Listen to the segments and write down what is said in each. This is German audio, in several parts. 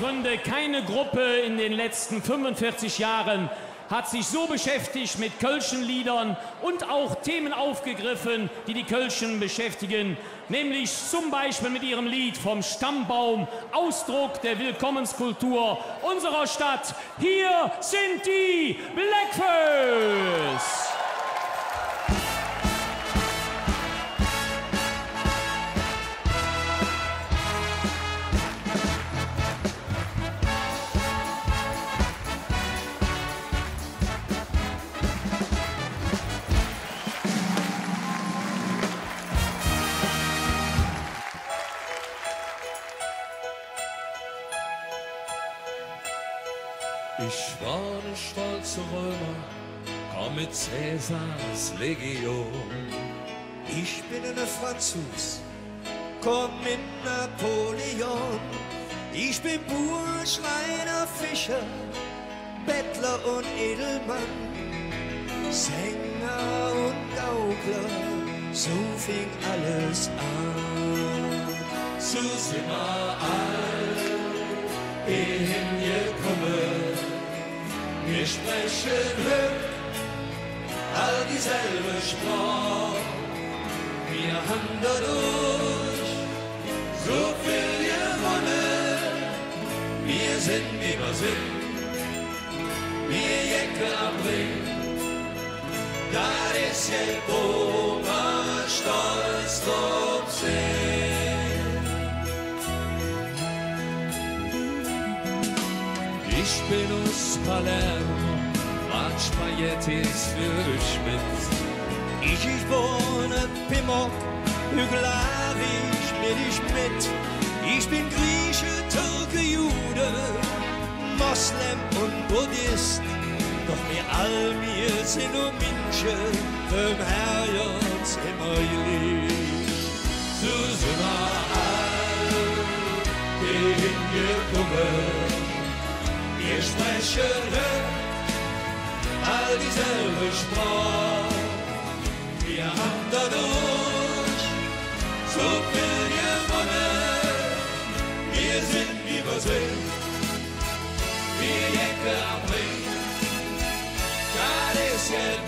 Freunde, keine Gruppe in den letzten 45 Jahren hat sich so beschäftigt mit Kölschen Liedern und auch Themen aufgegriffen, die die Kölschen beschäftigen, nämlich zum Beispiel mit ihrem Lied vom Stammbaum, Ausdruck der Willkommenskultur unserer Stadt. Hier sind die Blackfurs! Ich war ein stolzer Römer, kam mit Cäsars Legion. Ich bin ein Franzos, komm mit Napoleon. Ich bin Bursch, Schreiner, Fischer, Bettler und Edelmann, Sänger und Gaukler, so fing alles an. So sind wir all hingekommen. Wir sprechen Glück, all dieselbe Sprache. Wir haben dadurch so viel gewonnen. Wir sind, wie wir sind, wir Jacke am Ring. Das ist wir stolz drauf sind. Ich bin aus Palermo, mag Spaghettis für Schmidt. Ich, ich wohne Pimmock, Hügelarisch bin ich mit. Ich bin Grieche, Türke, Jude, Moslem und Buddhist. Doch wir all wir sind nur Menschen, vom Herrgott immer geliebt. So sind wir all hingekommen. Wir sprechen all dieselbe Sprache. Wir haben dadurch so viel gewonnen. Wir sind, wie sind, wir Jacke am Ring. Das ist jetzt,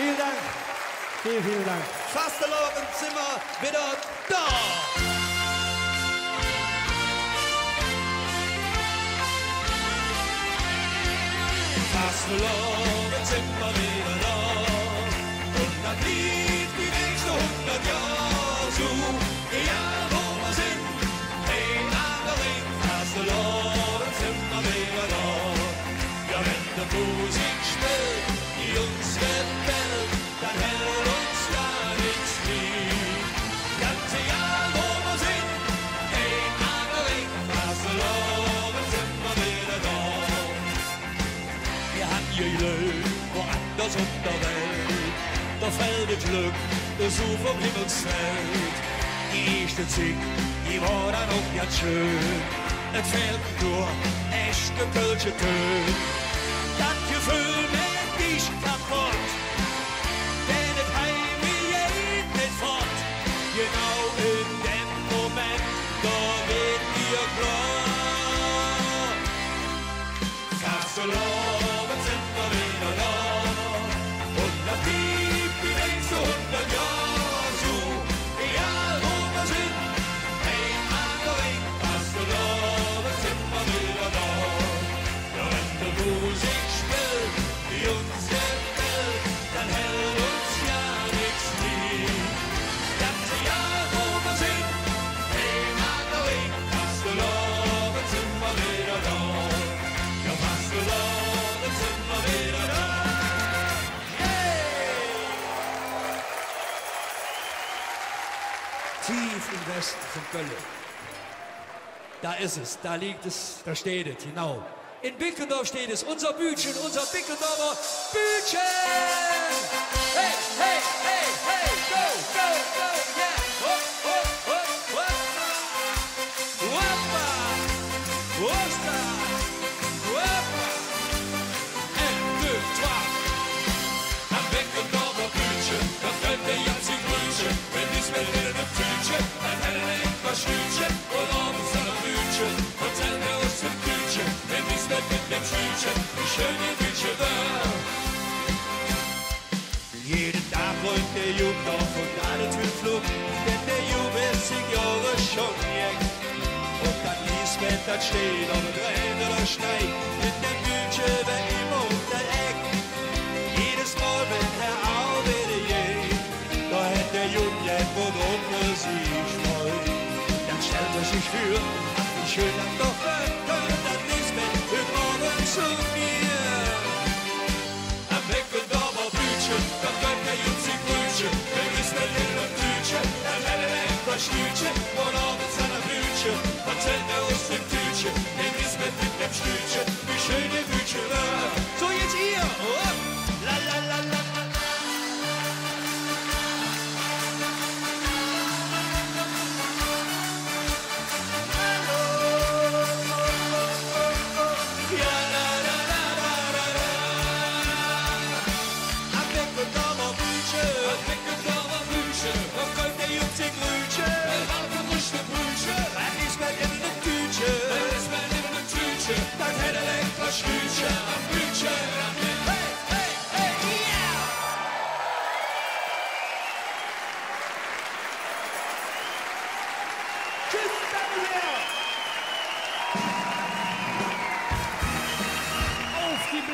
Vielen Dank. Vielen, vielen Dank. Fastelovenzimmer wieder da. Sind wir wieder da. Und das Welt. Da fällt das Glück so vom Himmelsfeld. Die erste Zeit, die war dann auch ganz schön. Es fehlt nur echte Kölsche Töne. Das Gefühl tief im Westen von Köln. Da ist es, da liegt es, da steht es, genau. In Bickendorf steht es, unser Bütchen, unser Bickendorfer Bütchen! Jeden Tag rollt der Jub auf und alle Tür flog, denn der Jub ist zehn Jahre schon jung. Und dann ließ das steht, ob es regnet oder schneit, in der Büche wer immer unter Eck. Jedes Mal, wenn Herr Au wieder geht, da hätt der Jub jetzt wo drunter sich freut. Dann stellt er sich für, ach wie schön das Bütchen, da fällt der Jazzy Brötchen. Wenn ich's mit in einem Tütchen, dann hätte er etwas Stütchen. Und abends an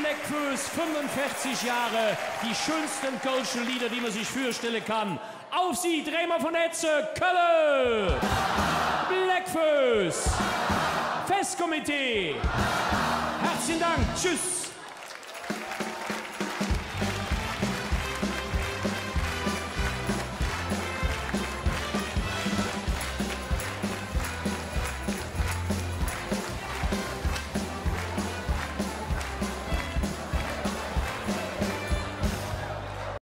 Blackfoes 45 Jahre, die schönsten kölschen Lieder, die man sich vorstellen kann. Auf sie, Dreimal von Etze, Kölle! Blackfoes! Festkomitee! Herzlichen Dank, tschüss!